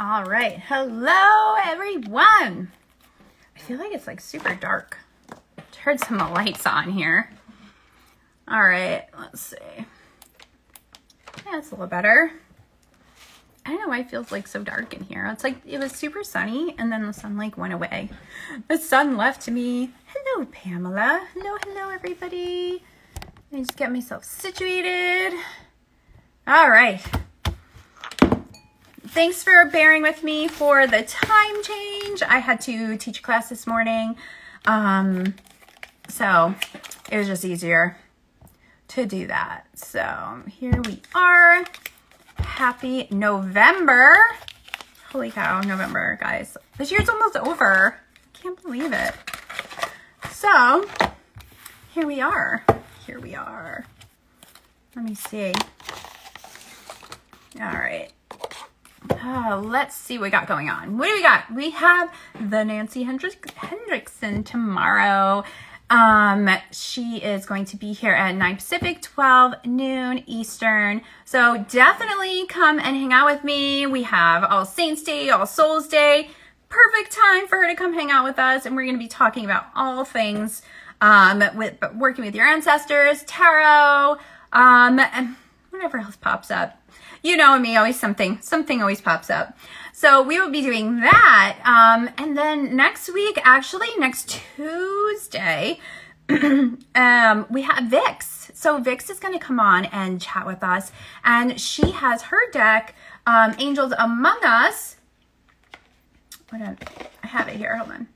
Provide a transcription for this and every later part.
All right. Hello, everyone. I feel like it's like super dark. Turn some lights on here. All right. Let's see. Yeah, it's a little better. I don't know why it feels like so dark in here. It's like it was super sunny and then the sun like went away. The sun left me. Hello, Pamela. Hello, hello, everybody. Let me just get myself situated. All right. Thanks for bearing with me for the time change. I had to teach a class this morning. Um, so it was just easier to do that. So here we are. Happy November. Holy cow, November, guys. This year's almost over. I Can't believe it. So here we are. Here we are. Let me see. All right. Uh, let's see what we got going on. What do we got? We have the Nancy Hendrick- Hendrickson tomorrow. Um, she is going to be here at 9 Pacific, 12 noon Eastern. So definitely come and hang out with me. We have All Saints Day, All Souls Day. Perfect time for her to come hang out with us. And we're going to be talking about all things um, with working with your ancestors, tarot, um, and whatever else pops up you know me, always something, something always pops up. So we will be doing that. Um, and then next week, actually next Tuesday, um, we have Vix. So Vix is going to come on and chat with us. And she has her deck, um, Angels Among Us. What I have it here. Hold on.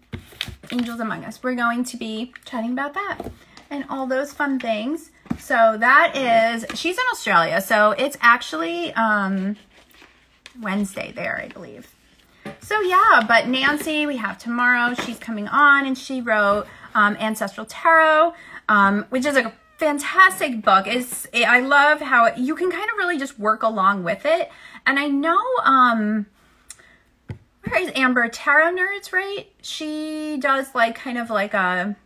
Angels Among Us. We're going to be chatting about that and all those fun things. So that is, she's in Australia. So it's actually um, Wednesday there, I believe. So yeah, but Nancy, we have tomorrow. She's coming on and she wrote um, Ancestral Tarot, um, which is a fantastic book. It's, it, I love how it, you can kind of really just work along with it. And I know, um, where is Amber Tarot Nerds, right? She does like kind of like a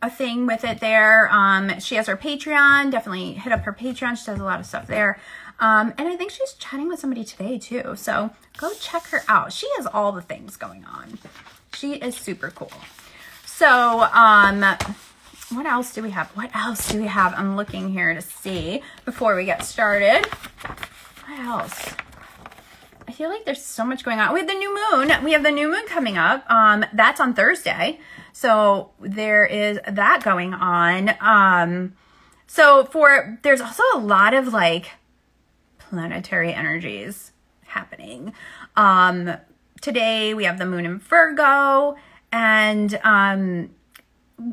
a thing with it there. Um, she has her Patreon. Definitely hit up her Patreon. She does a lot of stuff there. Um, and I think she's chatting with somebody today too. So go check her out. She has all the things going on. She is super cool. So, um, what else do we have? What else do we have? I'm looking here to see before we get started. What else? I feel like there's so much going on. We have the new moon. We have the new moon coming up. Um, that's on Thursday. So there is that going on. Um, so for, there's also a lot of like planetary energies happening. Um, today we have the moon in Virgo and, um,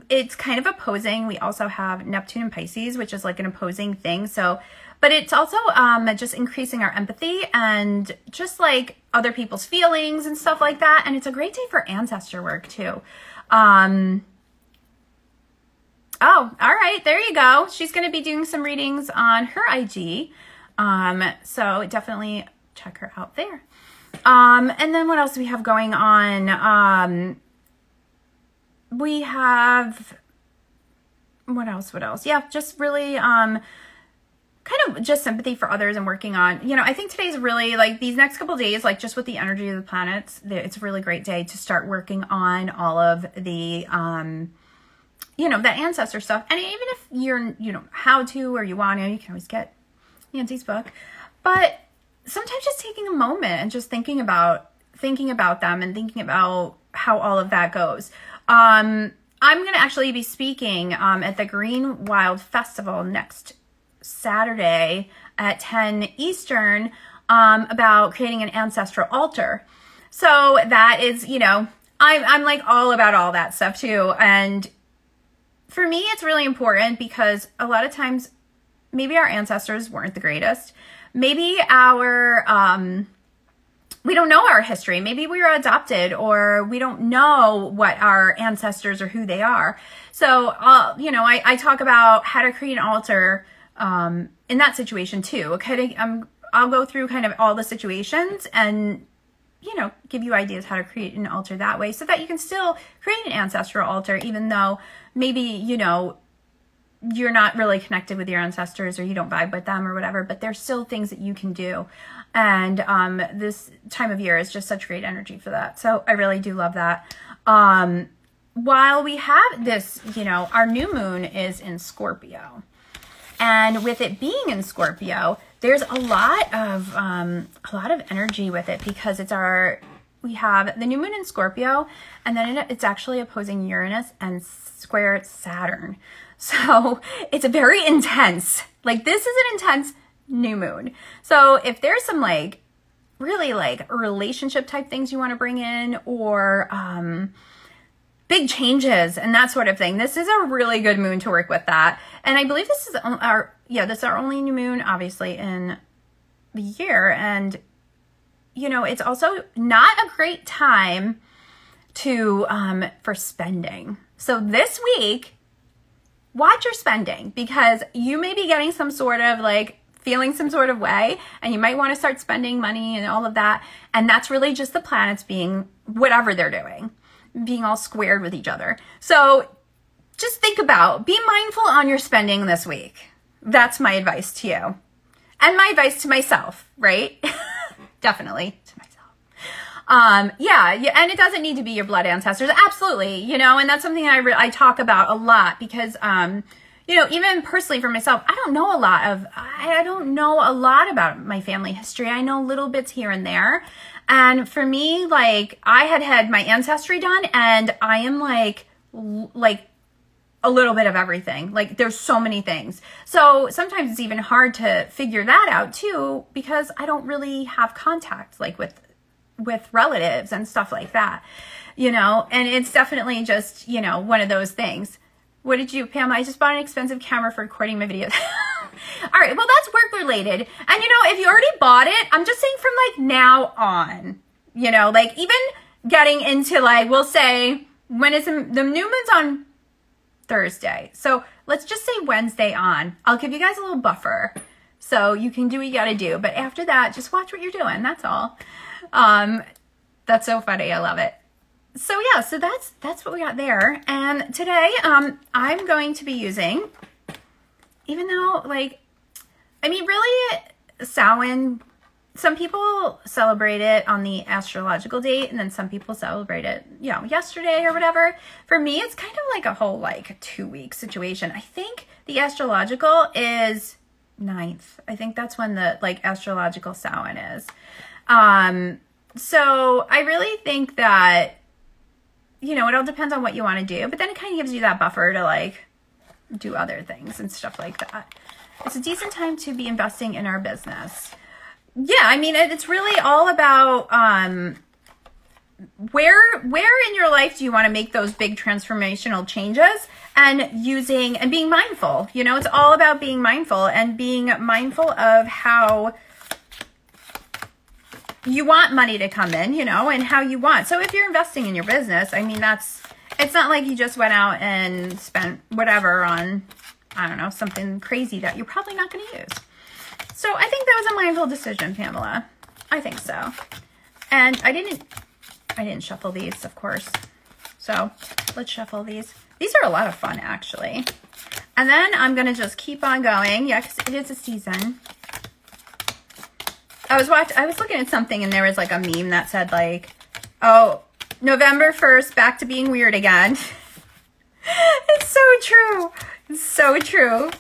it's kind of opposing. We also have Neptune and Pisces, which is like an opposing thing. So, but it's also um, just increasing our empathy and just like other people's feelings and stuff like that. And it's a great day for ancestor work too. Um, oh, all right. There you go. She's going to be doing some readings on her IG. Um, so definitely check her out there. Um, and then what else do we have going on? Um, we have, what else, what else? Yeah, just really, um, kind of just sympathy for others and working on, you know, I think today's really like these next couple days, like just with the energy of the planets, it's a really great day to start working on all of the, um, you know, the ancestor stuff. And even if you're, you know, how to or you want to, you can always get Nancy's book. But sometimes just taking a moment and just thinking about, thinking about them and thinking about how all of that goes. Um, I'm going to actually be speaking um, at the Green Wild Festival next Saturday at 10 Eastern um, about creating an ancestral altar. So that is, you know, I'm, I'm like all about all that stuff too. And for me, it's really important because a lot of times maybe our ancestors weren't the greatest. Maybe our, um, we don't know our history. Maybe we were adopted or we don't know what our ancestors or who they are. So, uh, you know, I, I talk about how to create an altar um, in that situation too. Okay, I'm, I'll go through kind of all the situations and you know, give you ideas how to create an altar that way so that you can still create an ancestral altar, even though maybe, you know, you're not really connected with your ancestors or you don't vibe with them or whatever, but there's still things that you can do. And um, this time of year is just such great energy for that. So I really do love that. Um, while we have this, you know, our new moon is in Scorpio. And with it being in Scorpio, there's a lot of um, a lot of energy with it because it's our we have the new moon in Scorpio, and then it's actually opposing Uranus and square Saturn. So it's a very intense. Like this is an intense new moon. So if there's some like really like relationship type things you want to bring in or um big changes and that sort of thing. This is a really good moon to work with that. And I believe this is our, yeah, this is our only new moon, obviously, in the year. And, you know, it's also not a great time to, um, for spending. So this week, watch your spending because you may be getting some sort of like feeling some sort of way and you might want to start spending money and all of that. And that's really just the planets being whatever they're doing being all squared with each other. So just think about, be mindful on your spending this week. That's my advice to you. And my advice to myself, right? Definitely to myself. Um, yeah, yeah, and it doesn't need to be your blood ancestors. Absolutely, you know, and that's something I, I talk about a lot because, um, you know, even personally for myself, I don't know a lot of, I don't know a lot about my family history. I know little bits here and there. And for me, like I had had my ancestry done and I am like, like a little bit of everything. Like there's so many things. So sometimes it's even hard to figure that out too because I don't really have contact like with with relatives and stuff like that. You know, and it's definitely just, you know, one of those things. What did you, Pam? I just bought an expensive camera for recording my videos. All right, well, that's work related. And you know, if you already bought it, I'm just saying from like now on, you know, like even getting into like, we'll say, when is the, the new moon's on Thursday. So let's just say Wednesday on. I'll give you guys a little buffer so you can do what you got to do. But after that, just watch what you're doing. That's all. Um, that's so funny. I love it. So yeah, so that's that's what we got there. And today, um, I'm going to be using even though like I mean really Samhain some people celebrate it on the astrological date and then some people celebrate it, you know, yesterday or whatever. For me, it's kind of like a whole like two week situation. I think the astrological is ninth. I think that's when the like astrological Samhain is. Um, so I really think that, you know, it all depends on what you want to do, but then it kind of gives you that buffer to like do other things and stuff like that. It's a decent time to be investing in our business. Yeah, I mean, it's really all about um, where where in your life do you want to make those big transformational changes and using and being mindful. You know, it's all about being mindful and being mindful of how you want money to come in, you know, and how you want. So if you're investing in your business, I mean, that's it's not like you just went out and spent whatever on, I don't know, something crazy that you're probably not going to use. So I think that was a mindful decision, Pamela. I think so. And I didn't, I didn't shuffle these, of course. So let's shuffle these. These are a lot of fun, actually. And then I'm going to just keep on going. Yeah, because it is a season. I was watching, I was looking at something and there was like a meme that said like, oh, November 1st, back to being weird again. it's so true. It's so true.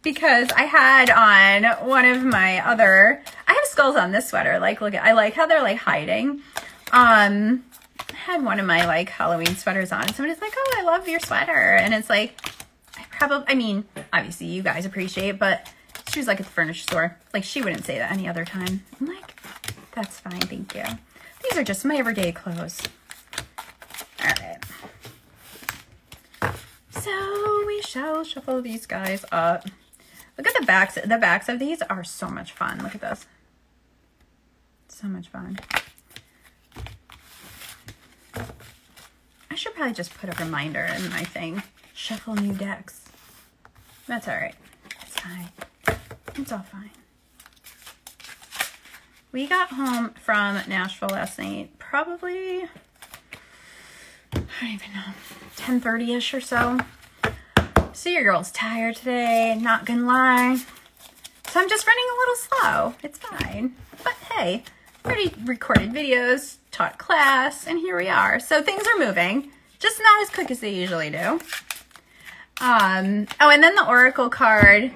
Because I had on one of my other, I have skulls on this sweater. Like, look at, I like how they're like hiding. Um, I had one of my like Halloween sweaters on. Somebody's like, oh, I love your sweater. And it's like, I probably, I mean, obviously you guys appreciate, but she was like at the furniture store. Like, she wouldn't say that any other time. I'm like, that's fine, thank you. These are just my everyday clothes. All right. So we shall shuffle these guys up. Look at the backs. The backs of these are so much fun. Look at this. So much fun. I should probably just put a reminder in my thing. Shuffle new decks. That's all right. It's fine. It's all fine. We got home from Nashville last night. Probably I don't even know, 10.30ish or so. So your girl's tired today, not gonna lie. So I'm just running a little slow. It's fine. But hey, already recorded videos, taught class, and here we are. So things are moving, just not as quick as they usually do. Um, oh, and then the Oracle card.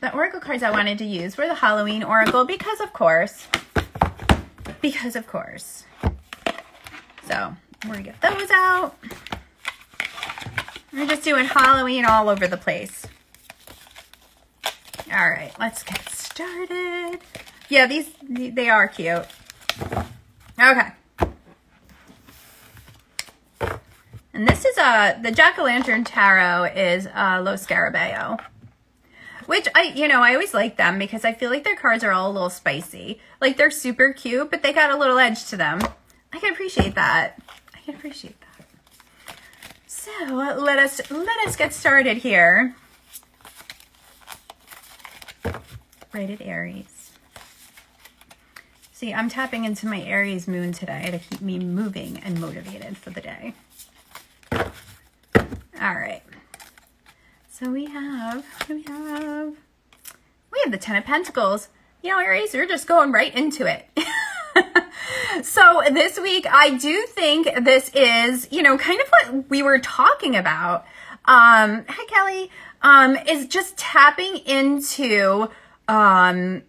The Oracle cards I wanted to use were the Halloween Oracle because of course. Because of course. So we're gonna get those out. We're just doing Halloween all over the place. All right, let's get started. Yeah, these, they are cute. Okay. And this is a, uh, the Jack-O-Lantern Tarot is uh, Lo Scarabeo. Which I, you know, I always like them because I feel like their cards are all a little spicy. Like they're super cute, but they got a little edge to them. I can appreciate that. I appreciate that. So let us let us get started here. Rated Aries. See, I'm tapping into my Aries moon today to keep me moving and motivated for the day. All right. So we have, we have, we have the Ten of Pentacles. You know, Aries, you're just going right into it. so this week, I do think this is, you know, kind of what we were talking about. Um, hi, Kelly. Um, is just tapping into, um,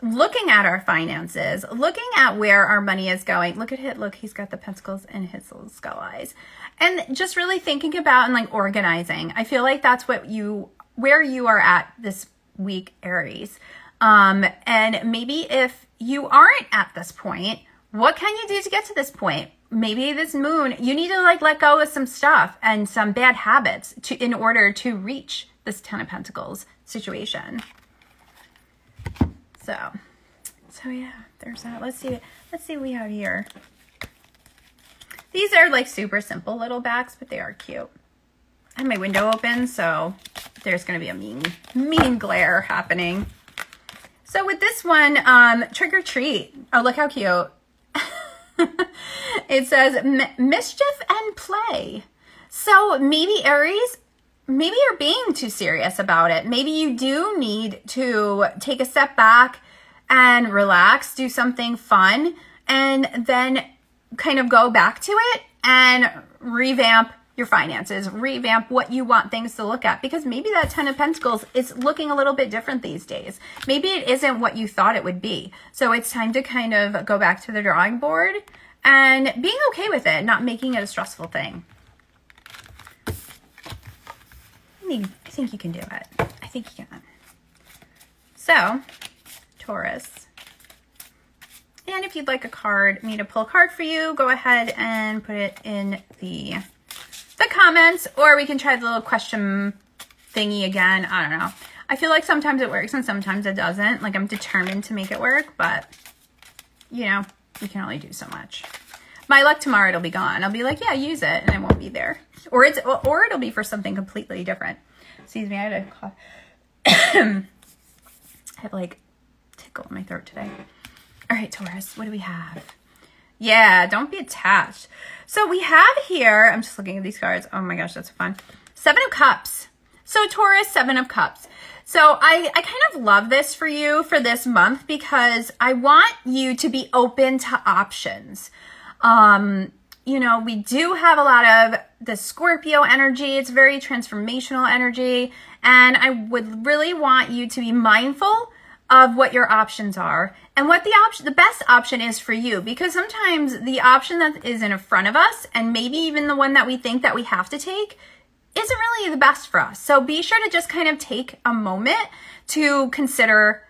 looking at our finances, looking at where our money is going. Look at it. Look, he's got the pentacles in his little skull eyes and just really thinking about and like organizing. I feel like that's what you, where you are at this week, Aries. Um, and maybe if you aren't at this point, what can you do to get to this point? Maybe this moon, you need to like let go of some stuff and some bad habits to in order to reach this Ten of Pentacles situation. So, so yeah, there's that. Let's see. Let's see what we have here. These are like super simple little backs, but they are cute. I have my window open, so there's going to be a mean, mean glare happening. So with this one, um, trick or treat. Oh, look how cute. it says mischief and play. So maybe Aries, maybe you're being too serious about it. Maybe you do need to take a step back and relax, do something fun, and then kind of go back to it and revamp your finances, revamp what you want things to look at because maybe that 10 of pentacles is looking a little bit different these days. Maybe it isn't what you thought it would be. So it's time to kind of go back to the drawing board and being okay with it, not making it a stressful thing. I think, I think you can do it. I think you can. So, Taurus, and if you'd like a card, me to pull a card for you, go ahead and put it in the, the comments, or we can try the little question thingy again. I don't know. I feel like sometimes it works and sometimes it doesn't. Like I'm determined to make it work, but you know, you can only do so much. My luck tomorrow, it'll be gone. I'll be like, yeah, use it, and it won't be there. Or it's or it'll be for something completely different. Excuse me, I had a cough. I have like tickle in my throat today. All right, Taurus, what do we have? Yeah, don't be attached. So we have here, I'm just looking at these cards. Oh my gosh, that's fun. Seven of Cups. So Taurus, Seven of Cups. So I, I kind of love this for you for this month because I want you to be open to options. Um, you know, we do have a lot of the Scorpio energy. It's very transformational energy. And I would really want you to be mindful of what your options are and what the option the best option is for you because sometimes the option that is in front of us and maybe even the one that we think that we have to take isn't really the best for us. So be sure to just kind of take a moment to consider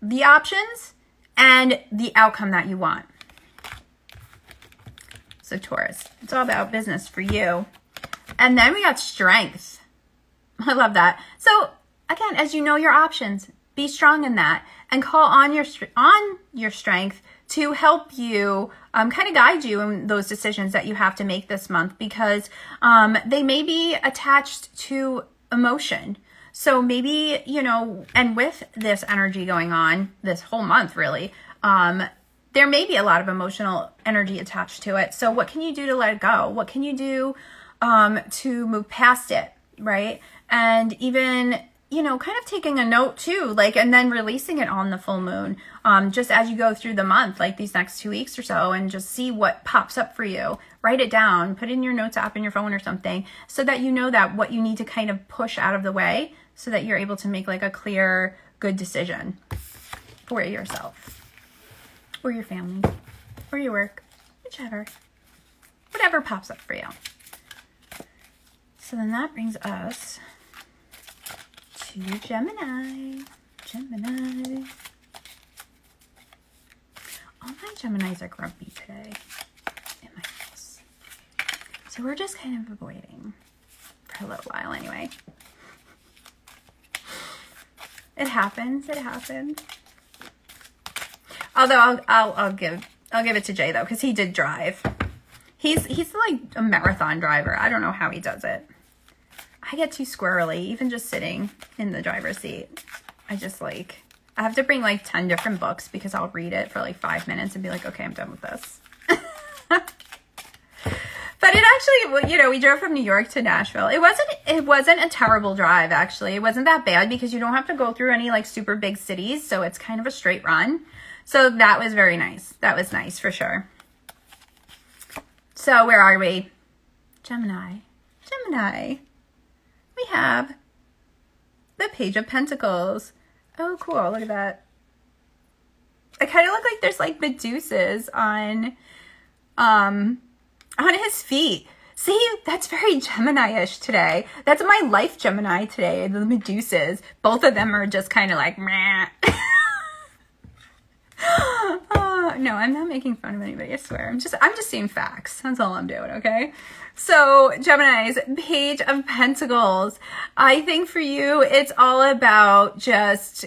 the options and the outcome that you want. So Taurus, it's all about business for you. And then we got strength. I love that. So again, as you know your options, be strong in that and call on your on your strength to help you um, kind of guide you in those decisions that you have to make this month because um, they may be attached to emotion. So maybe, you know, and with this energy going on this whole month, really, um, there may be a lot of emotional energy attached to it. So what can you do to let it go? What can you do um, to move past it? right? And even you know, kind of taking a note too, like, and then releasing it on the full moon, um, just as you go through the month, like these next two weeks or so, and just see what pops up for you. Write it down, put in your notes app in your phone or something, so that you know that what you need to kind of push out of the way, so that you're able to make like a clear, good decision for yourself, or your family, or your work, whichever, whatever pops up for you. So then that brings us to Gemini. Gemini. All my Geminis are grumpy today in my house. So we're just kind of avoiding for a little while anyway. It happens, it happens. Although I'll, I'll, I'll give I'll give it to Jay though, because he did drive. He's he's like a marathon driver. I don't know how he does it. I get too squirrely, even just sitting in the driver's seat. I just like, I have to bring like 10 different books because I'll read it for like five minutes and be like, okay, I'm done with this. but it actually, you know, we drove from New York to Nashville. It wasn't, it wasn't a terrible drive actually. It wasn't that bad because you don't have to go through any like super big cities. So it's kind of a straight run. So that was very nice. That was nice for sure. So where are we? Gemini. Gemini we have the Page of Pentacles. Oh, cool. Look at that. I kind of look like there's like Medusas on, um, on his feet. See, that's very Gemini-ish today. That's my life Gemini today, the Medusas. Both of them are just kind of like, meh. oh, no, I'm not making fun of anybody, I swear. I'm just, I'm just seeing facts. That's all I'm doing, okay? So, Gemini's, Page of Pentacles. I think for you, it's all about just,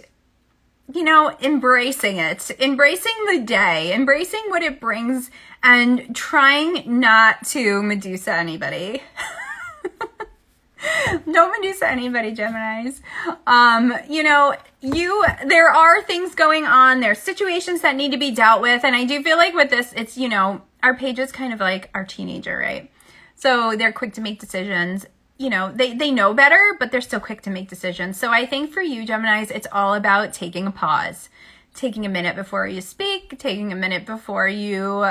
you know, embracing it, embracing the day, embracing what it brings, and trying not to Medusa anybody. Don't Medusa anybody, Geminis. Um, you know, you, there are things going on. There's situations that need to be dealt with. And I do feel like with this, it's, you know, our page is kind of like our teenager, right? So they're quick to make decisions. You know, they, they know better, but they're still quick to make decisions. So I think for you, Geminis, it's all about taking a pause, taking a minute before you speak, taking a minute before you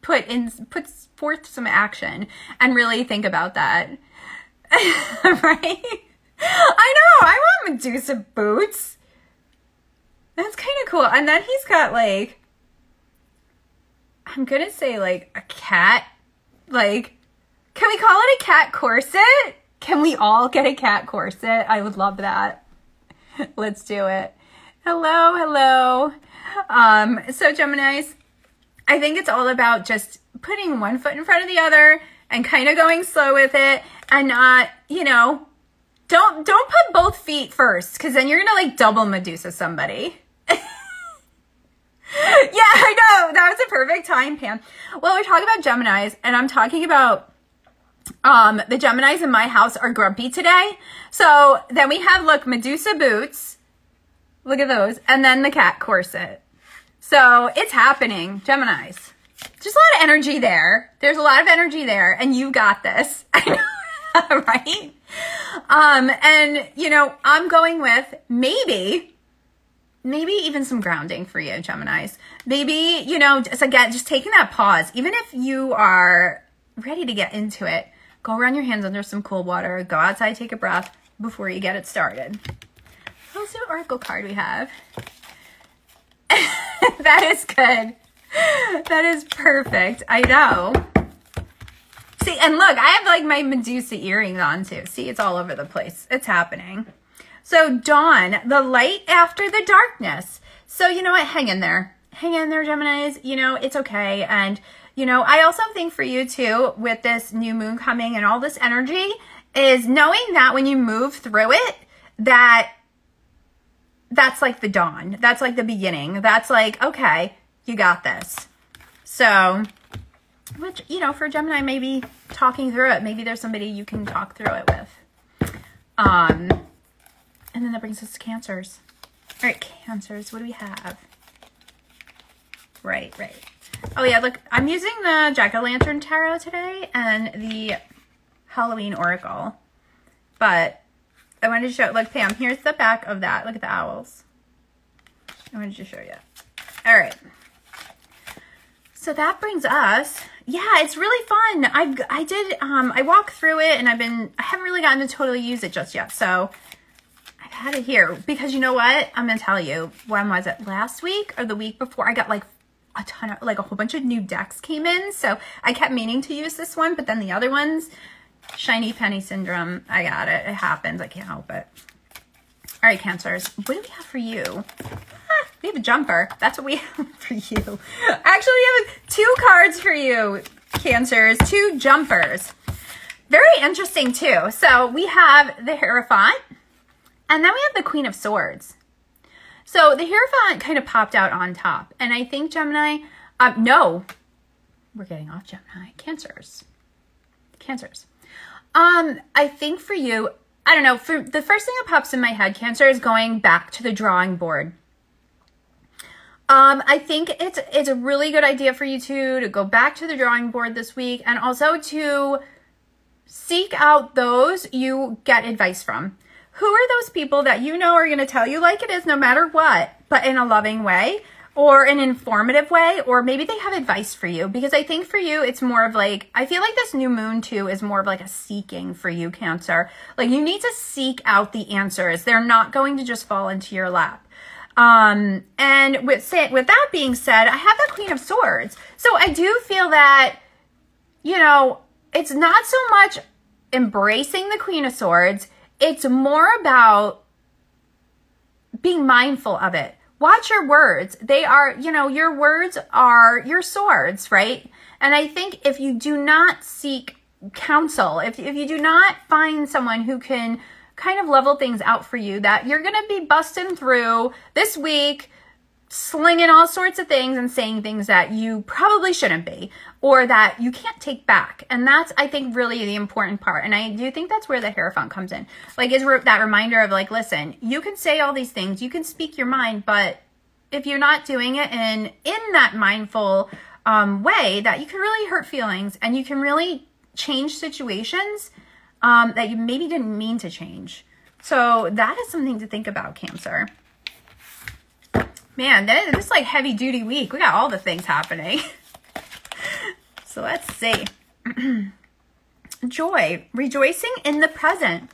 put in, put forth some action and really think about that. right? I know, I want Medusa boots. That's kind of cool. And then he's got like, I'm gonna say like a cat, like can we call it a cat corset? Can we all get a cat corset? I would love that. Let's do it. Hello, hello. Um, so Geminis, I think it's all about just putting one foot in front of the other and kind of going slow with it and not, you know, don't don't put both feet first because then you're gonna like double Medusa somebody. yeah, I know. That was a perfect time, Pam. Well, we're talking about Geminis, and I'm talking about um, the Geminis in my house are grumpy today. So then we have, look, Medusa boots. Look at those. And then the cat corset. So it's happening, Geminis. Just a lot of energy there. There's a lot of energy there, and you got this. right? Um, and, you know, I'm going with maybe, maybe even some grounding for you, Geminis. Maybe, you know, just again, just taking that pause, even if you are ready to get into it, Go run your hands under some cool water. Go outside, take a breath before you get it started. Let's see what oracle card we have. that is good. That is perfect. I know. See, and look, I have like my Medusa earrings on too. See, it's all over the place. It's happening. So dawn, the light after the darkness. So you know what? Hang in there. Hang in there, Geminis. You know, it's okay. And you know, I also think for you too, with this new moon coming and all this energy, is knowing that when you move through it, that that's like the dawn. That's like the beginning. That's like, okay, you got this. So, which, you know, for Gemini, maybe talking through it, maybe there's somebody you can talk through it with. Um, and then that brings us to cancers. All right, cancers, what do we have? Right, right. Oh yeah, look, I'm using the Jack-O-Lantern Tarot today and the Halloween Oracle. but I wanted to show, look, Pam, here's the back of that. Look at the owls. I wanted to show you. All right. So that brings us, yeah, it's really fun. I've, I did, um, I walked through it and I've been, I haven't really gotten to totally use it just yet. So I've had it here because you know what? I'm going to tell you, when was it? Last week or the week before? I got like a ton of, like a whole bunch of new decks came in. So I kept meaning to use this one, but then the other ones, Shiny Penny Syndrome, I got it. It happens. I can't help it. All right, Cancers, what do we have for you? Ah, we have a jumper. That's what we have for you. Actually, we have two cards for you, Cancers, two jumpers. Very interesting, too. So we have the Hierophant, and then we have the Queen of Swords. So the Hierophant kind of popped out on top. And I think Gemini, um, no, we're getting off Gemini. Cancers. Cancers. Um, I think for you, I don't know, for the first thing that pops in my head, Cancer, is going back to the drawing board. Um, I think it's it's a really good idea for you two to go back to the drawing board this week and also to seek out those you get advice from. Who are those people that you know are going to tell you like it is no matter what, but in a loving way or an informative way, or maybe they have advice for you? Because I think for you, it's more of like, I feel like this new moon too is more of like a seeking for you, Cancer. Like you need to seek out the answers. They're not going to just fall into your lap. Um, and with say, with that being said, I have the Queen of Swords. So I do feel that, you know, it's not so much embracing the Queen of Swords it's more about being mindful of it. Watch your words. They are, you know, your words are your swords, right? And I think if you do not seek counsel, if, if you do not find someone who can kind of level things out for you, that you're going to be busting through this week slinging all sorts of things and saying things that you probably shouldn't be or that you can't take back. And that's, I think, really the important part. And I do think that's where the Hierophant comes in. Like, is re- that reminder of, like, listen, you can say all these things, you can speak your mind, but if you're not doing it in, in that mindful um, way, that you can really hurt feelings and you can really change situations um, that you maybe didn't mean to change. So that is something to think about, Cancer. Man, this is like heavy duty week. We got all the things happening. so let's see. Joy, rejoicing in the present.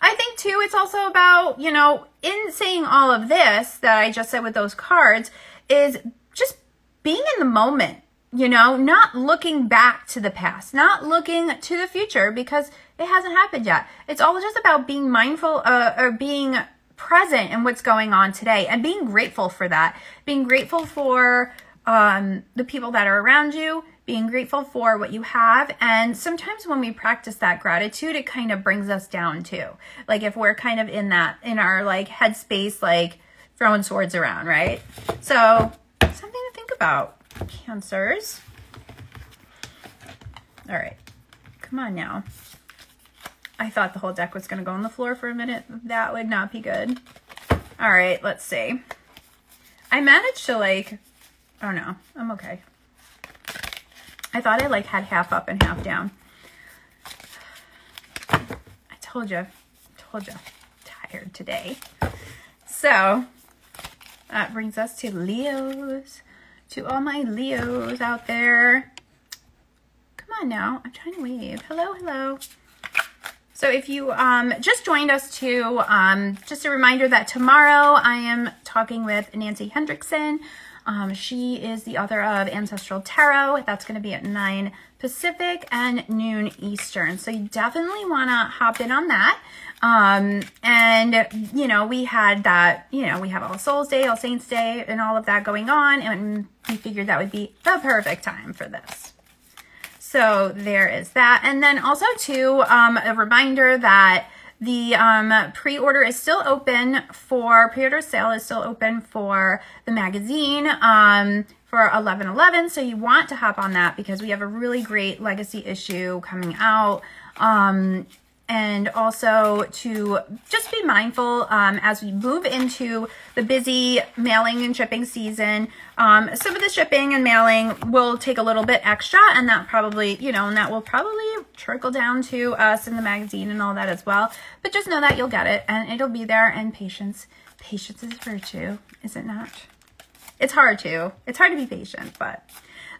I think too, it's also about, you know, in saying all of this that I just said with those cards, is just being in the moment, you know, not looking back to the past, not looking to the future because it hasn't happened yet. It's all just about being mindful uh, or being present in what's going on today and being grateful for that. Being grateful for um, the people that are around you, being grateful for what you have. And sometimes when we practice that gratitude, it kind of brings us down too. Like if we're kind of in that, in our like headspace, like throwing swords around, right? So something to think about, cancers. All right, come on now. I thought the whole deck was going to go on the floor for a minute. That would not be good. All right, let's see. I managed to like, oh no, I'm okay. I thought I like had half up and half down. I told you, told you, tired today. So that brings us to Leos, to all my Leos out there. Come on now, I'm trying to wave. Hello, hello. So if you um, just joined us too, um, just a reminder that tomorrow I am talking with Nancy Hendrickson. Um, she is the author of Ancestral Tarot. That's going to be at 9 Pacific and noon Eastern. So you definitely want to hop in on that. Um, and, you know, we had that, you know, we have All Souls Day, All Saints Day, and all of that going on. And we figured that would be the perfect time for this. So there is that. And then also too, um, a reminder that the um, pre-order is still open for, pre-order sale is still open for the magazine um, for 1111. So you want to hop on that because we have a really great legacy issue coming out. Um, and also to just be mindful um, as we move into the busy mailing and shipping season. Um, some of the shipping and mailing will take a little bit extra, and that probably, you know, and that will probably trickle down to us in the magazine and all that as well. But just know that you'll get it, and it'll be there. And patience, patience is virtue, is it not? It's hard to. It's hard to be patient, but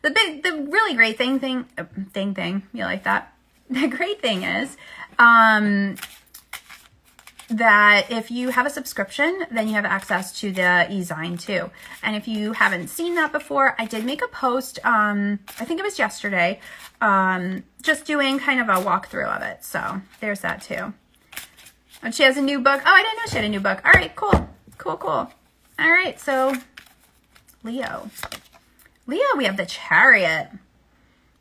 the big, the really great thing, thing, thing, thing. You like that? The great thing is um, that if you have a subscription, then you have access to the e-zine too. And if you haven't seen that before, I did make a post, um, I think it was yesterday, um, just doing kind of a walkthrough of it. So there's that too. And she has a new book. Oh, I didn't know she had a new book. All right, cool. Cool, cool. All right, so Leo. Leo, we have the Chariot,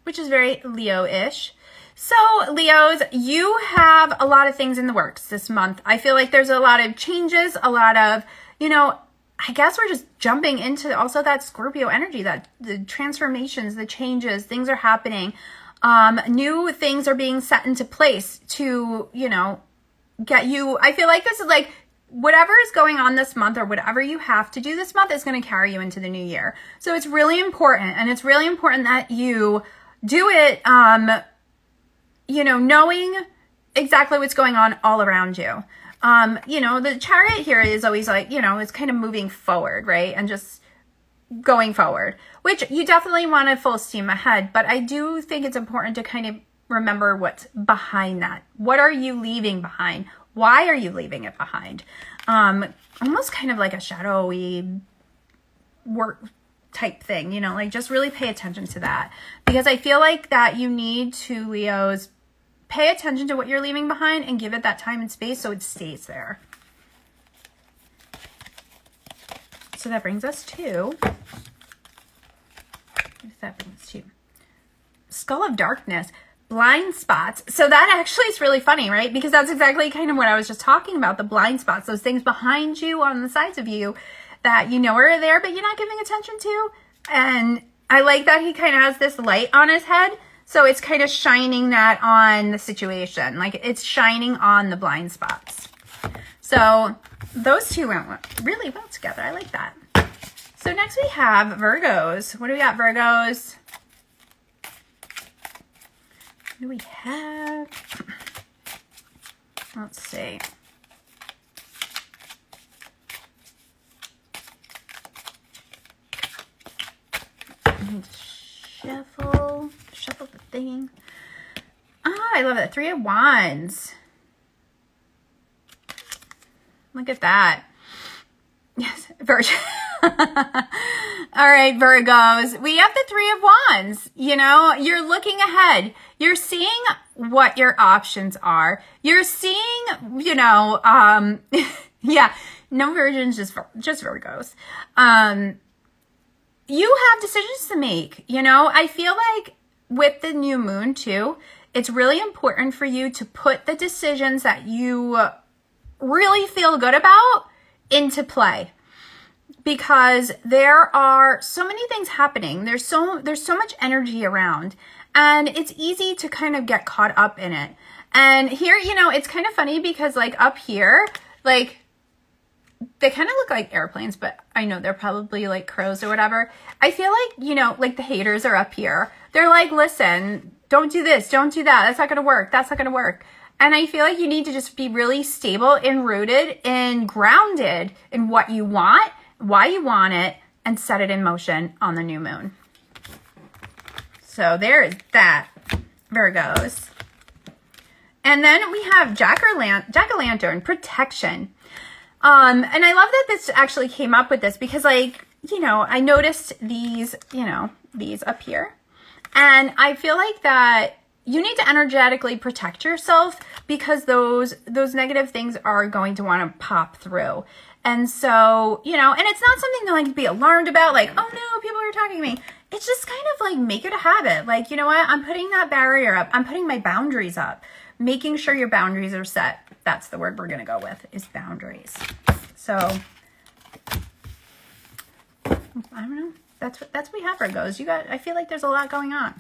which is very Leo-ish. So, Leos, you have a lot of things in the works this month. I feel like there's a lot of changes, a lot of, you know, I guess we're just jumping into also that Scorpio energy, that the transformations, the changes, things are happening. Um, new things are being set into place to, you know, get you. I feel like this is like whatever is going on this month or whatever you have to do this month is going to carry you into the new year. So it's really important. And it's really important that you do it um, you know, knowing exactly what's going on all around you. Um, you know, the chariot here is always like, you know, it's kind of moving forward, right? And just going forward, which you definitely want to full steam ahead. But I do think it's important to kind of remember what's behind that. What are you leaving behind? Why are you leaving it behind? Um, almost kind of like a shadowy work type thing, you know, like just really pay attention to that because I feel like that you need to Leo's pay attention to what you're leaving behind and give it that time and space so it stays there. So that brings us to, that brings to Skull of Darkness, blind spots. So that actually is really funny, right? Because that's exactly kind of what I was just talking about, the blind spots, those things behind you on the sides of you that you know are there, but you're not giving attention to. And I like that he kind of has this light on his head so it's kind of shining that on the situation. Like it's shining on the blind spots. So those two went really well together. I like that. So next we have Virgos. What do we got, Virgos? What do we have? Let's see. Shuffle thing. Ah, I love it. Three of Wands. Look at that. Yes, Virgo. All right, Virgos. We have the Three of Wands. You know, you're looking ahead. You're seeing what your options are. You're seeing, you know, um, yeah, no virgins, just just Virgos. Um, you have decisions to make. You know, I feel like with the new moon too, it's really important for you to put the decisions that you really feel good about into play because there are so many things happening. There's so there's so much energy around and it's easy to kind of get caught up in it. And here, you know, it's kind of funny because like up here, like they kind of look like airplanes, but I know they're probably like crows or whatever. I feel like, you know, like the haters are up here. They're like, listen, don't do this, don't do that. That's not going to work. That's not going to work. And I feel like you need to just be really stable and rooted and grounded in what you want, why you want it, and set it in motion on the new moon. So there is that, Virgos. And then we have Jack-o'-lantern, protection. Um, and I love that this actually came up with this because like, you know, I noticed these, you know, these up here. And I feel like that you need to energetically protect yourself because those those negative things are going to want to pop through. And so, you know, and it's not something to like be alarmed about, like, oh no, people are talking to me. It's just kind of like make it a habit. Like, you know what? I'm putting that barrier up. I'm putting my boundaries up. Making sure your boundaries are set that's the word we're going to go with is boundaries. So I don't know. That's what that's what we have for goes. You got I feel like there's a lot going on.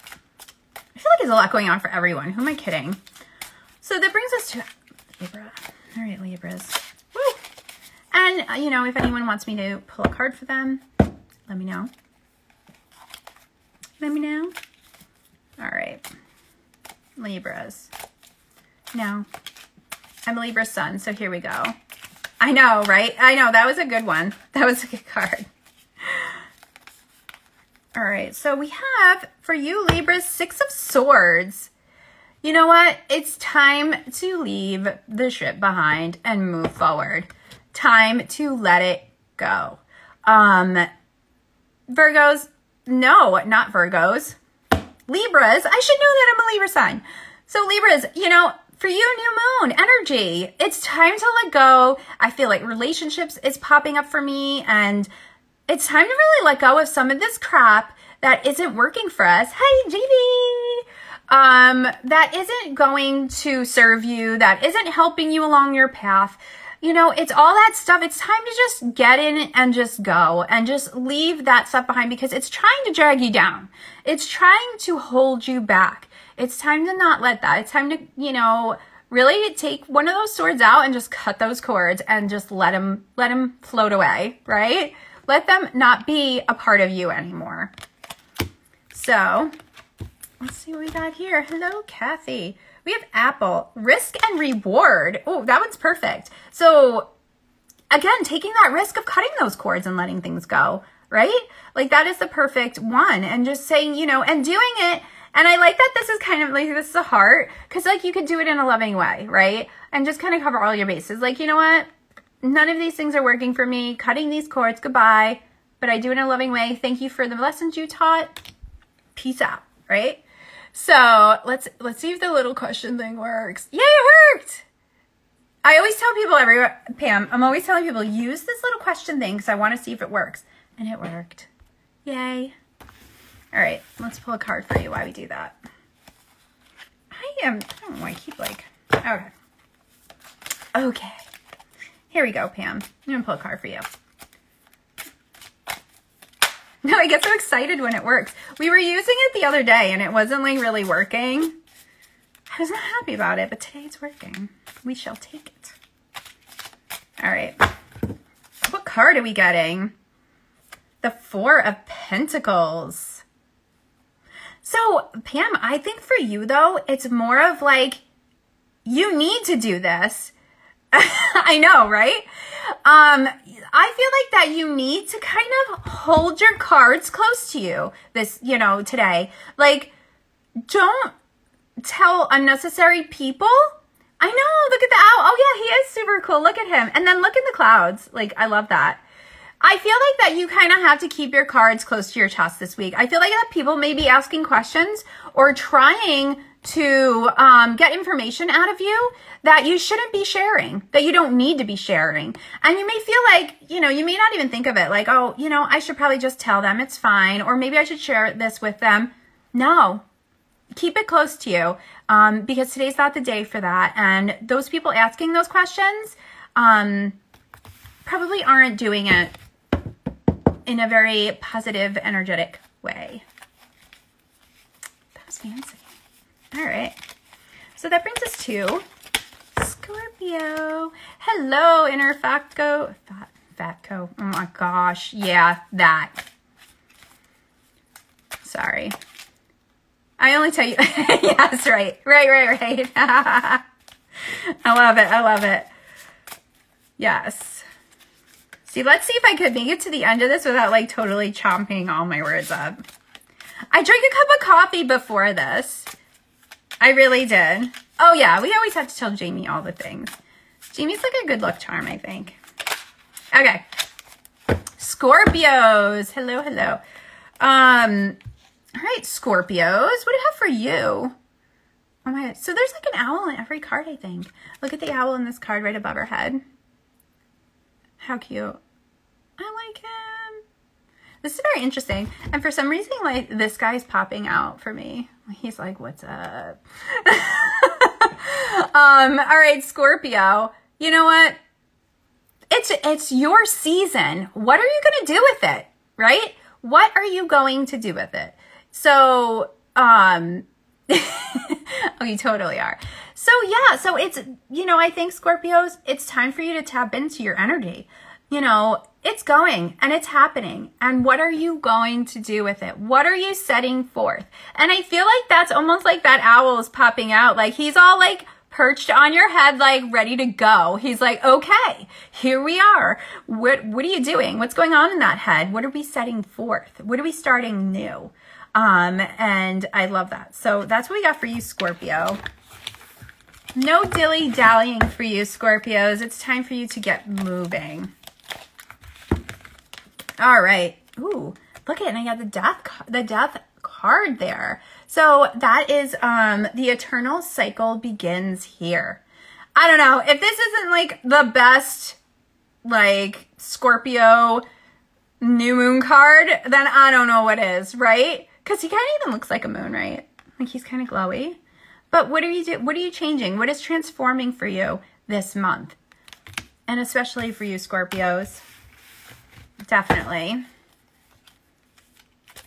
I feel like there's a lot going on for everyone. Who am I kidding? So that brings us to Libra. All right, Libras. Woo! And, uh, you know, if anyone wants me to pull a card for them, let me know. Let me know. All right. Libras. No. I'm a Libra sun, so here we go. I know, right? I know, that was a good one. That was a good card. All right, so we have, for you Libras, Six of Swords. You know what? It's time to leave the ship behind and move forward. Time to let it go. Um, Virgos, no, not Virgos. Libras, I should know that I'm a Libra sign. So Libras, you know, for you, new moon energy, it's time to let go. I feel like relationships is popping up for me and it's time to really let go of some of this crap that isn't working for us. Hey, JV! Um, that isn't going to serve you, that isn't helping you along your path. You know, it's all that stuff. It's time to just get in and just go and just leave that stuff behind because it's trying to drag you down. It's trying to hold you back. It's time to not let that. It's time to, you know, really take one of those swords out and just cut those cords and just let them let them float away, right? Let them not be a part of you anymore. So, let's see what we got here. Hello, Kathy. We have Apple. Risk and reward. Oh, that one's perfect. So, again, taking that risk of cutting those cords and letting things go, right? Like that is the perfect one. And just saying, you know, and doing it. And I like that this is kind of like, this is a heart. Cause like you could do it in a loving way, right? And just kind of cover all your bases. Like, you know what? None of these things are working for me. Cutting these cords, goodbye. But I do in a loving way. Thank you for the lessons you taught. Peace out, right? So let's let's see if the little question thing works. Yay, it worked! I always tell people every Pam, I'm always telling people use this little question thing because I want to see if it works. And it worked. Yay. All right, let's pull a card for you while we do that. I am, I don't know why I keep like, okay. Okay. Here we go, Pam. I'm going to pull a card for you. No, I get so excited when it works. We were using it the other day and it wasn't like really working. I was not happy about it, but today it's working. We shall take it. All right. What card are we getting? The Four of Pentacles. So, Pam, I think for you though, it's more of like, you need to do this. I know, right? Um, I feel like that you need to kind of hold your cards close to you this, you know, today. Like, don't tell unnecessary people. I know, look at the owl. Oh yeah, he is super cool. Look at him. And then look in the clouds. Like, I love that. I feel like that you kind of have to keep your cards close to your chest this week. I feel like that people may be asking questions or trying to um, get information out of you that you shouldn't be sharing, that you don't need to be sharing. And you may feel like, you know, you may not even think of it like, oh, you know, I should probably just tell them it's fine, or maybe I should share this with them. No, keep it close to you um, because today's not the day for that. And those people asking those questions um, probably aren't doing it in a very positive, energetic way. That was fancy. All right. So that brings us to Scorpio. Hello, inner Fatco. Fat, Fatco. Oh my gosh. Yeah, that. Sorry. I only tell you. yes, right. Right, right, right. I love it. I love it. Yes. See, let's see if I could make it to the end of this without like totally chomping all my words up. I drank a cup of coffee before this. I really did. Oh yeah, we always have to tell Jamie all the things. Jamie's like a good luck charm, I think. Okay. Scorpios. Hello, hello. Um, all right, Scorpios. What do I have for you? Oh my god. So there's like an owl in every card, I think. Look at the owl in this card right above her head. How cute. I like him. This is very interesting. And for some reason, like, this guy's popping out for me. He's like, what's up? um, all right, Scorpio. You know what? It's, it's your season. What are you going to do with it? Right? What are you going to do with it? So, um, oh, you totally are. So yeah, so it's, you know, I think Scorpios, it's time for you to tap into your energy. You know, it's going and it's happening. And what are you going to do with it? What are you setting forth? And I feel like that's almost like that owl is popping out. Like he's all like perched on your head, like ready to go. He's like, okay, here we are. What, what are you doing? What's going on in that head? What are we setting forth? What are we starting new? Um, and I love that. So that's what we got for you, Scorpio. No dilly dallying for you, Scorpios. It's time for you to get moving. All right. Ooh, look at it. And I got the death, the death card there. So that is, um, the eternal cycle begins here. I don't know if this isn't like the best, like Scorpio new moon card, then I don't know what is, right? Cause he kind of even looks like a moon, right? Like he's kind of glowy. But what are you do? What are you changing? What is transforming for you this month? And especially for you Scorpios. Definitely.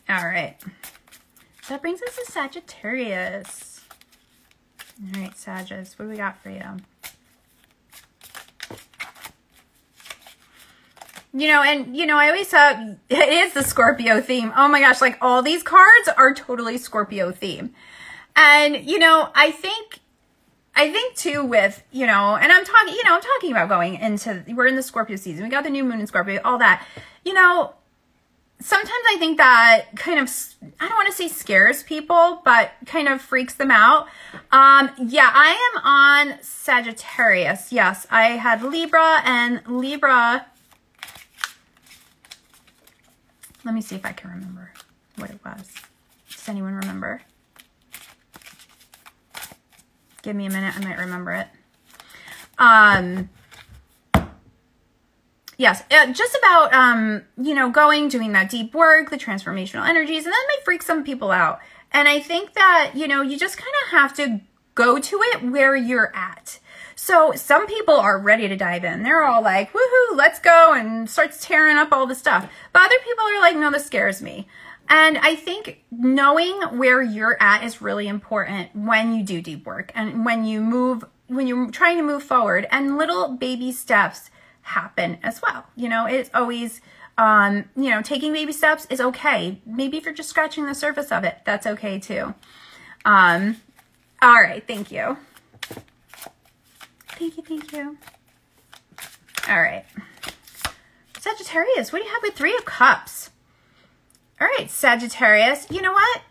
All right. That brings us to Sagittarius. All right, Sagittarius, what do we got for you? You know, and you know, I always thought it is the Scorpio theme. Oh my gosh, like all these cards are totally Scorpio theme. And you know, I think I think too with, you know, and I'm talking, you know, I'm talking about going into, we're in the Scorpio season. We got the new moon in Scorpio, all that. You know, sometimes I think that kind of, I don't want to say scares people, but kind of freaks them out. Um, yeah, I am on Sagittarius. Yes, I had Libra and Libra. Let me see if I can remember what it was. Does anyone remember? Give me a minute. I might remember it. Um, yes, uh, just about, um, you know, going, doing that deep work, the transformational energies, and that might freak some people out. And I think that, you know, you just kind of have to go to it where you're at. So some people are ready to dive in. They're all like, woohoo, let's go and starts tearing up all the stuff. But other people are like, no, this scares me. And I think knowing where you're at is really important when you do deep work and when you move, when you're trying to move forward and little baby steps happen as well. You know, it's always, um, you know, taking baby steps is okay. Maybe if you're just scratching the surface of it, that's okay too. Um, all right. Thank you. Thank you. Thank you. All right. Sagittarius, what do you have with Three of Cups? All right, Sagittarius, you know what?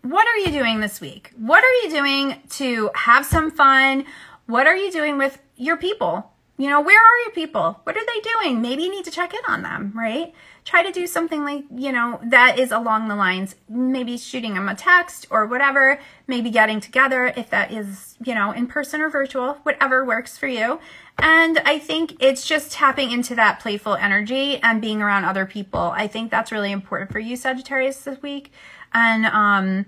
What are you doing this week? What are you doing to have some fun? What are you doing with your people? You know, where are your people? What are they doing? Maybe you need to check in on them, right? Try to do something like, you know, that is along the lines, maybe shooting them a text or whatever, maybe getting together if that is, you know, in person or virtual, whatever works for you. And I think it's just tapping into that playful energy and being around other people. I think that's really important for you, Sagittarius, this week. And, um,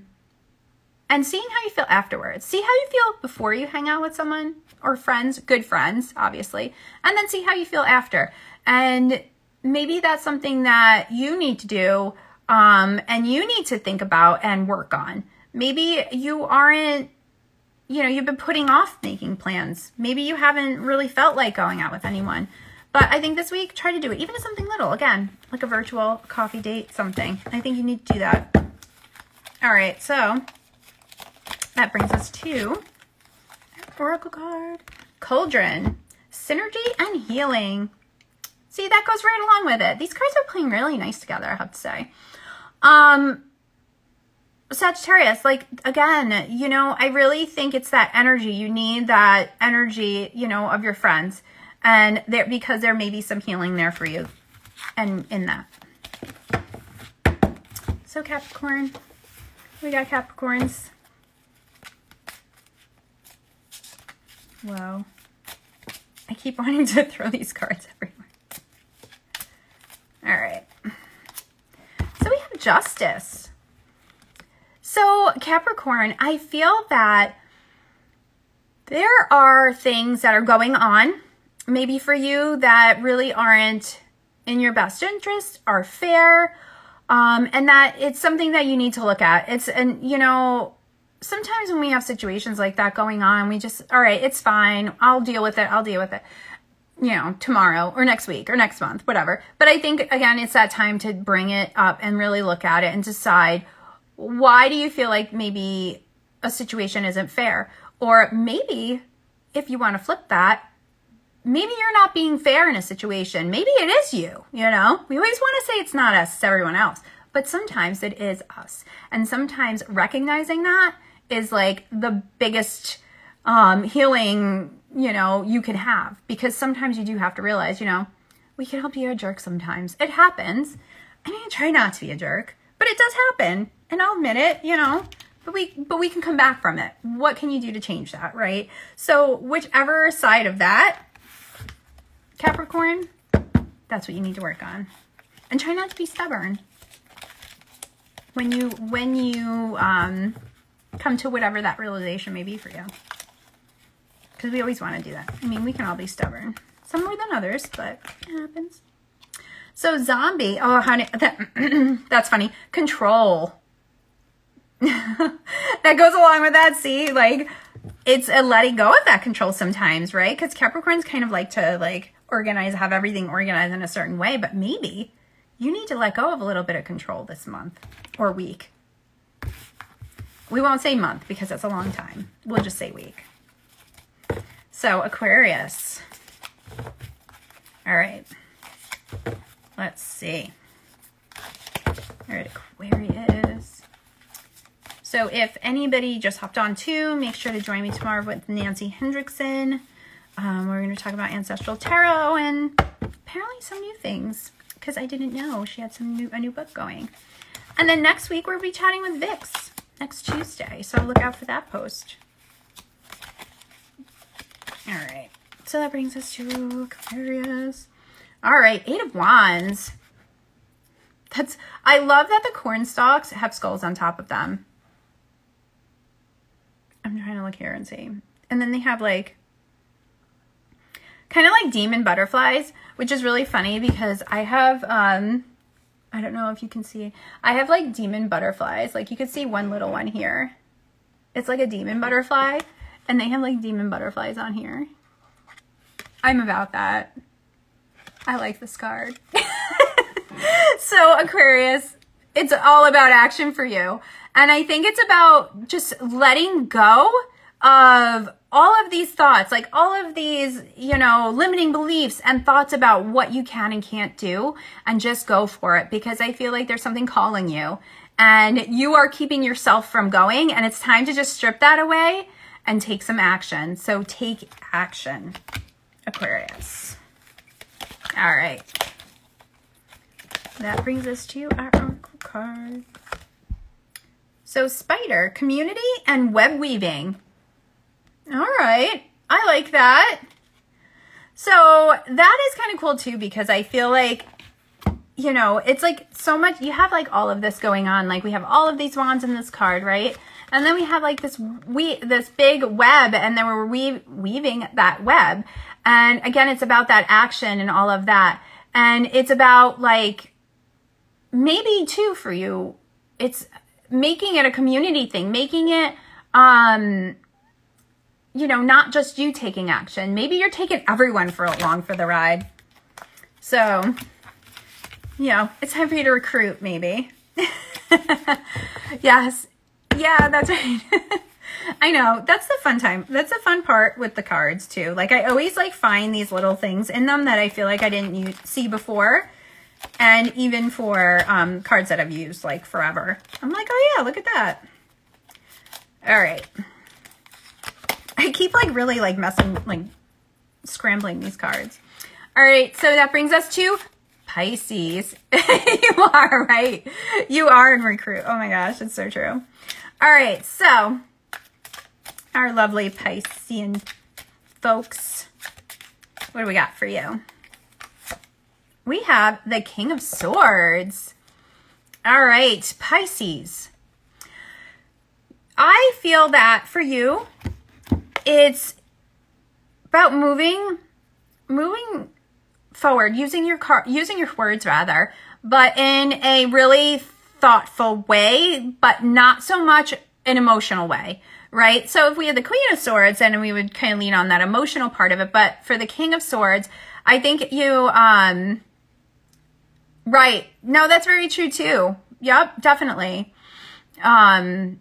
and seeing how you feel afterwards. See how you feel before you hang out with someone or friends, good friends, obviously, and then see how you feel after. And maybe that's something that you need to do um, and you need to think about and work on. Maybe you aren't you know, you've been putting off making plans. Maybe you haven't really felt like going out with anyone. But I think this week, try to do it. Even if something little. Again, like a virtual coffee date, something. I think you need to do that. All right, so that brings us to Oracle card. Cauldron. Synergy and healing. See, that goes right along with it. These cards are playing really nice together, I have to say. Um, Sagittarius, like again, you know, I really think it's that energy. You need that energy, you know, of your friends. And there because there may be some healing there for you and in that. So Capricorn, we got Capricorns. Whoa. I keep wanting to throw these cards everywhere. All right. So we have Justice. So, Capricorn, I feel that there are things that are going on, maybe for you, that really aren't in your best interest, are fair, um, and that it's something that you need to look at. It's, and you know, sometimes when we have situations like that going on, we just, all right, it's fine. I'll deal with it. I'll deal with it you know, tomorrow or next week or next month, whatever. But I think, again, it's that time to bring it up and really look at it and decide why do you feel like maybe a situation isn't fair? Or maybe if you want to flip that, maybe you're not being fair in a situation. Maybe it is you, you know? We always want to say it's not us, it's everyone else. But sometimes it is us. And sometimes recognizing that is like the biggest um, healing you know, you can have because sometimes you do have to realize, you know, we can help you a jerk sometimes. It happens. I mean, try not to be a jerk, but it does happen. And I'll admit it, you know, but we but we can come back from it. What can you do to change that, right? So whichever side of that, Capricorn, that's what you need to work on. And try not to be stubborn. When you when you um come to whatever that realization may be for you. Because we always want to do that. I mean, we can all be stubborn. Some more than others, but it happens. So zombie, oh honey, that, that's funny. Control. that goes along with that, see? Like, it's a letting go of that control sometimes, right? Because Capricorns kind of like to like organize, have everything organized in a certain way, but maybe you need to let go of a little bit of control this month or week. We won't say month because that's a long time. We'll just say week. So Aquarius. All right. Let's see. All right, Aquarius. So if anybody just hopped on too, make sure to join me tomorrow with Nancy Hendrickson. Um, we're going to talk about Ancestral Tarot and apparently some new things because I didn't know she had some new a new book going. And then next week we'll be chatting with Vix next Tuesday. So look out for that post. All right. So that brings us to Aquarius. All right. Eight of Wands. That's, I love that the corn stalks have skulls on top of them. I'm trying to look here and see. And then they have like, kind of like demon butterflies, which is really funny because I have, um, I don't know if you can see, I have like demon butterflies. Like you can see one little one here. It's like a demon butterfly. And they have like demon butterflies on here. I'm about that. I like this card. so Aquarius, it's all about action for you. And I think it's about just letting go of all of these thoughts, like all of these, you know, limiting beliefs and thoughts about what you can and can't do and just go for it because I feel like there's something calling you and you are keeping yourself from going and it's time to just strip that away and take some action. So take action, Aquarius. All right. That brings us to our card. So spider, community and web weaving. All right. I like that. So that is kind of cool too because I feel like you know, it's like so much, you have like all of this going on. Like we have all of these wands in this card, right? And then we have like this we this big web and then we're weave, weaving that web. And again, it's about that action and all of that. And it's about like maybe too for you, it's making it a community thing, making it um you know, not just you taking action. Maybe you're taking everyone for along for the ride. So, you know, it's time for you to recruit maybe. yes, yeah, that's right. I know. That's the fun time. That's the fun part with the cards too. Like I always like find these little things in them that I feel like I didn't see before. And even for um, cards that I've used like forever. I'm like, oh yeah, look at that. All right. I keep like really like messing, like scrambling these cards. All right, so that brings us to Pisces. you are, right? You are in recruit. Oh my gosh, it's so true. All right, so our lovely Piscean folks, what do we got for you? We have the King of Swords. All right, Pisces. I feel that for you, it's about moving, moving forward, using your car, using your words rather, but in a really thoughtful way, but not so much an emotional way, right? So if we had the Queen of Swords, then we would kind of lean on that emotional part of it. But for the King of Swords, I think you, um, right. No, that's very true too. Yep, definitely. Um,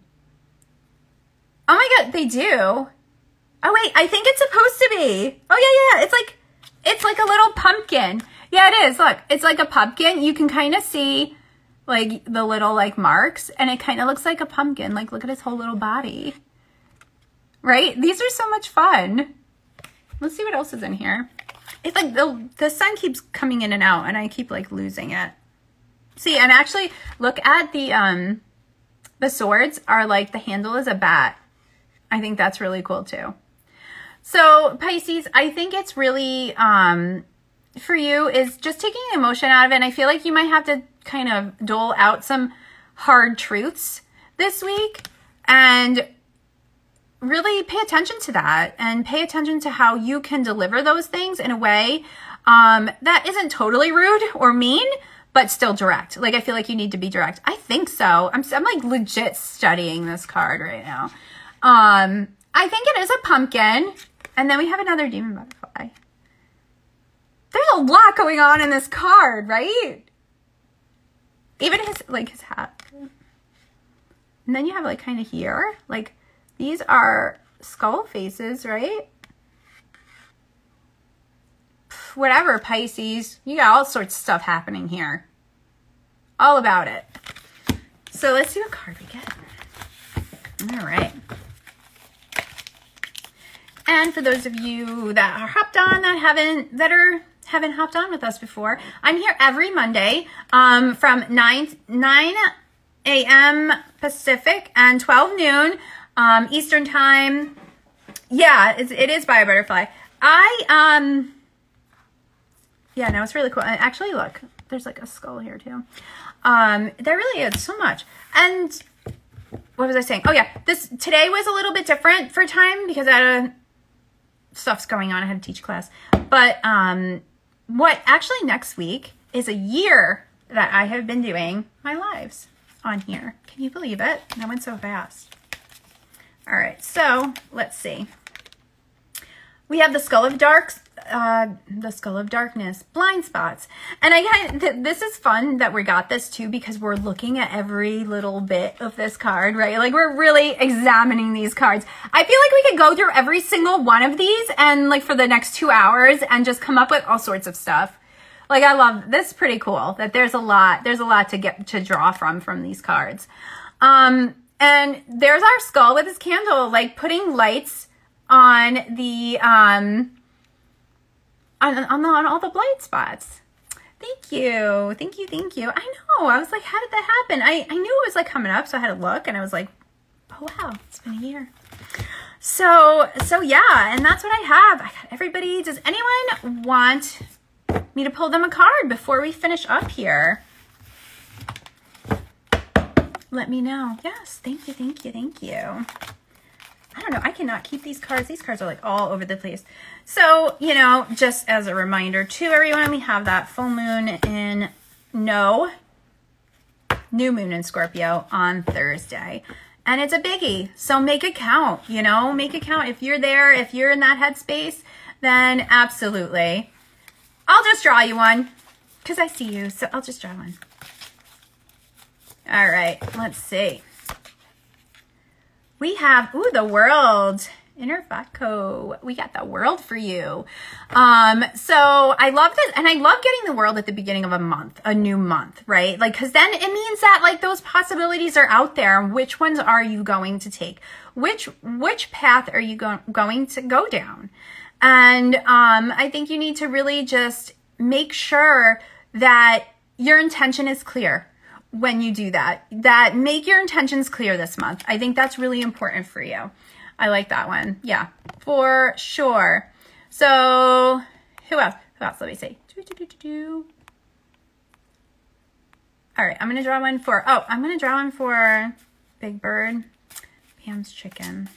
oh my God, they do. Oh wait, I think it's supposed to be. Oh yeah, yeah, it's like, it's like a little pumpkin. Yeah, it is. Look, it's like a pumpkin. You can kind of see like the little like marks and it kind of looks like a pumpkin. Like look at his whole little body. Right? These are so much fun. Let's see what else is in here. It's like the, the sun keeps coming in and out and I keep like losing it. See, and actually look at the, um, the swords are like the handle is a bat. I think that's really cool too. So Pisces, I think it's really, um, for you is just taking emotion out of it. And I feel like you might have to kind of dole out some hard truths this week and really pay attention to that and pay attention to how you can deliver those things in a way um, that isn't totally rude or mean, but still direct. Like, I feel like you need to be direct. I think so. I'm, I'm like legit studying this card right now. Um, I think it is a pumpkin. And then we have another demon butterfly. There's a lot going on in this card, right? Even his, like, his hat. And then you have, like, kind of here. Like, these are skull faces, right? Whatever, Pisces. You got all sorts of stuff happening here. All about it. So let's see what card we get. All right. And for those of you that are hopped on that haven't, that are haven't hopped on with us before, I'm here every Monday um, from 9, 9 a.m. Pacific and 12 noon um, Eastern time. Yeah, it's, it is by a butterfly. I, um, yeah, no, it's really cool. And actually, look, there's like a skull here too. Um, there really is so much. And what was I saying? Oh yeah, this today was a little bit different for time because I had a, stuff's going on. I had to teach class. But um, what actually next week is a year that I have been doing my lives on here. Can you believe it? That went so fast. All right, so let's see. We have the Skull of Darks, uh, the Skull of Darkness, blind spots. And again, th this is fun that we got this too because we're looking at every little bit of this card, right? Like we're really examining these cards. I feel like we could go through every single one of these and like for the next two hours and just come up with all sorts of stuff. Like I love, this pretty cool that there's a lot, there's a lot to get, to draw from, from these cards. Um, and there's our skull with his candle, like putting lights on the, um, on, on, the, on all the blind spots. Thank you. Thank you. Thank you. I know. I was like, how did that happen? I, I knew it was like coming up, so I had to look and I was like, oh wow, it's been a year. So, so yeah, and that's what I have. I got everybody. Does anyone want me to pull them a card before we finish up here? let me know. Yes, thank you, thank you, thank you. I don't know. I cannot keep these cards. These cards are like all over the place. So, you know, just as a reminder to everyone, we have that full moon in no new moon in Scorpio on Thursday. And it's a biggie. So make it count, you know, make it count. If you're there, if you're in that headspace, then absolutely. I'll just draw you one because I see you. So I'll just draw one. All right, let's see. We have, ooh, the world. Inner Vaco. We got the world for you. Um, so I love this. And I love getting the world at the beginning of a month, a new month, right? Like, cause then it means that like those possibilities are out there. Which ones are you going to take? Which, which path are you go going to go down? And, um, I think you need to really just make sure that your intention is clear when you do that. That make your intentions clear this month. I think that's really important for you. I like that one. Yeah, for sure. So who else? Who else? Let me see. All right, I'm going to draw one for, oh, I'm going to draw one for Big Bird, Pam's chicken,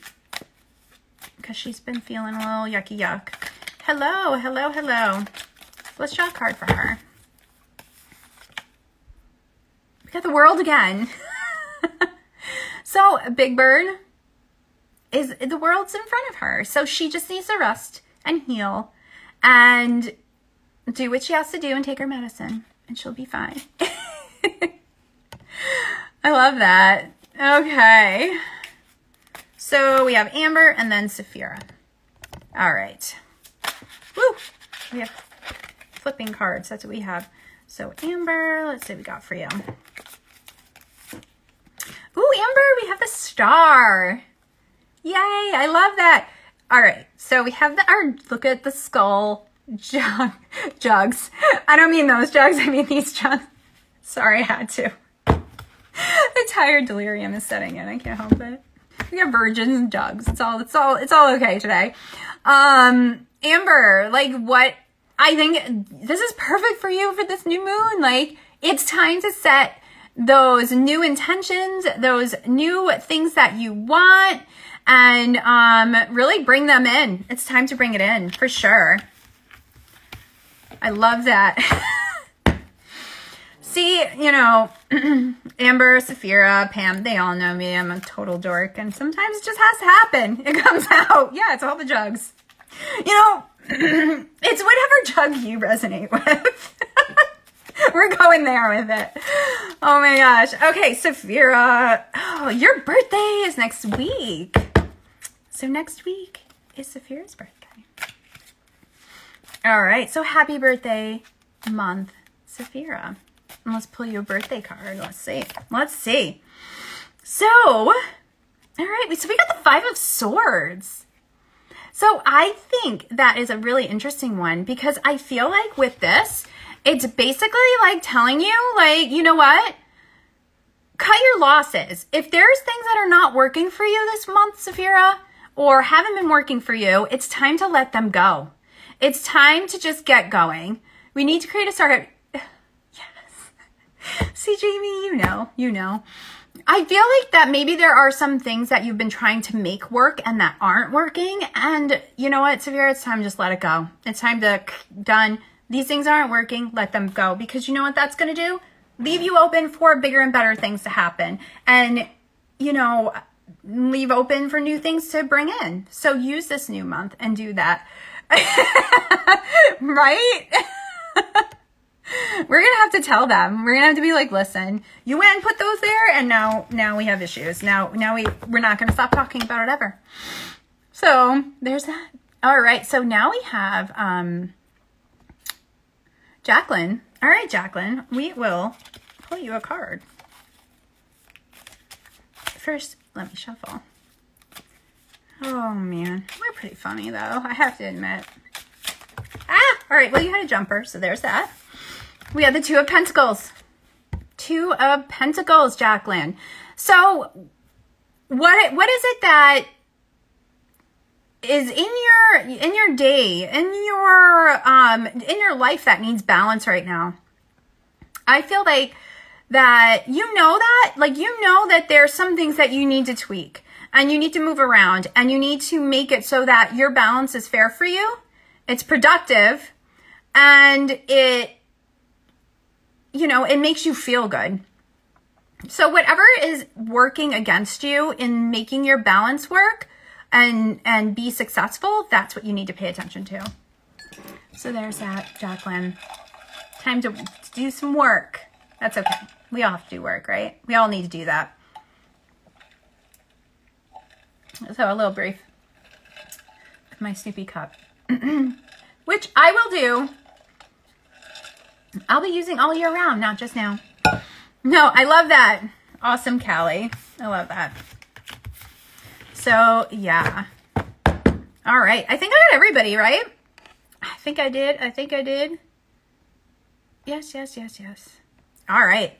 because she's been feeling a little yucky yuck. Hello, hello, hello. Let's draw a card for her. We got the world again. So Big Bird is the world's in front of her. So she just needs to rest and heal and do what she has to do and take her medicine and she'll be fine. I love that. Okay. So we have Amber and then Saphira. All right. Woo! We have flipping cards. That's what we have. So Amber, let's see what we got for you. Ooh, Amber, we have the star. Yay, I love that. All right, so we have the, our, look at the skull jug, jugs. I don't mean those jugs, I mean these jugs. Sorry, I had to. the tired delirium is setting in, I can't help it. We got virgins and jugs. It's all, it's all, it's all okay today. Um, Amber, like what, I think this is perfect for you for this new moon. Like it's time to set those new intentions, those new things that you want, and um, really bring them in. It's time to bring it in for sure. I love that. See, you know, Amber, Saphira, Pam, they all know me. I'm a total dork, and sometimes it just has to happen. It comes out. Yeah, it's all the jugs. You know, it's whatever jug you resonate with. We're going there with it. Oh my gosh. Okay, Saphira. Oh, your birthday is next week. So next week is Saphira's birthday. All right, so happy birthday month, Saphira. And let's pull you a birthday card. Let's see. Let's see. So, all right, so we got the Five of Swords. So I think that is a really interesting one because I feel like with this, it's basically like telling you, like, you know what? Cut your losses. If there's things that are not working for you this month, Saphira, or haven't been working for you, it's time to let them go. It's time to just get going. We need to create a start. yes. See, Jamie, you know, you know. I feel like that maybe there are some things that you've been trying to make work and that aren't working. And you know what, Saphira, it's time to just let it go. It's time to done. These things aren't working. Let them go. Because you know what that's going to do? Leave you open for bigger and better things to happen. And, you know, leave open for new things to bring in. So use this new month and do that. right? we're gonna have to tell them. We're gonna have to be like, listen, you went and put those there, and now now we have issues. Now now we we're not gonna stop talking about it ever. So there's that. All right. So now we have um Jacqueline. All right, Jacqueline. We will pull you a card. First, let me shuffle. Oh man, we're pretty funny though. I have to admit. Ah, all right. Well, you had a jumper, so there's that. We have the Two of Pentacles. Two of Pentacles, Jacqueline. So what what is it that is in your in your day, in your um in your life that needs balance right now? I feel like that you know that, like you know that there's some things that you need to tweak and you need to move around and you need to make it so that your balance is fair for you. It's productive and it you know, it makes you feel good. So whatever is working against you in making your balance work and and be successful, that's what you need to pay attention to. So there's that, Jacqueline. Time to, do some work. That's okay. We all have to do work, right? We all need to do that. So a little brief with my Snoopy cup, which I will do I'll be using all year round, not just now. No, I love that. Awesome, Callie. I love that. So, yeah. All right. I think I got everybody, right? I think I did. I think I did. Yes, yes, yes, yes. All right.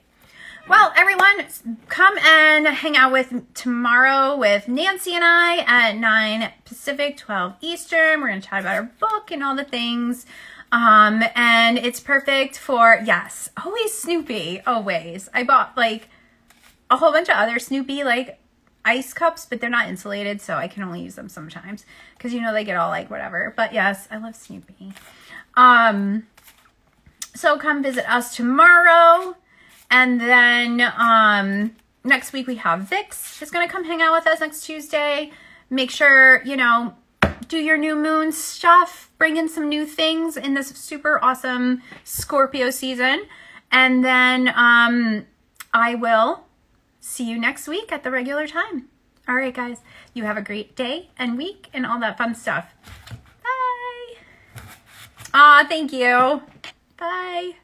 Well, everyone, come and hang out with tomorrow with Nancy and I at 9 Pacific, 12 Eastern. We're going to chat about our book and all the things. Um, and it's perfect for, yes, always Snoopy, always. I bought like a whole bunch of other Snoopy like ice cups, but they're not insulated, so I can only use them sometimes because you know they get all like whatever. But yes, I love Snoopy. Um, so come visit us tomorrow, and then um, next week we have Vix. She's to come hang out with us next Tuesday. Make sure, you know, do your new moon stuff, bring in some new things in this super awesome Scorpio season. And then um, I will see you next week at the regular time. All right, guys, you have a great day and week and all that fun stuff. Bye. Aw, thank you. Bye.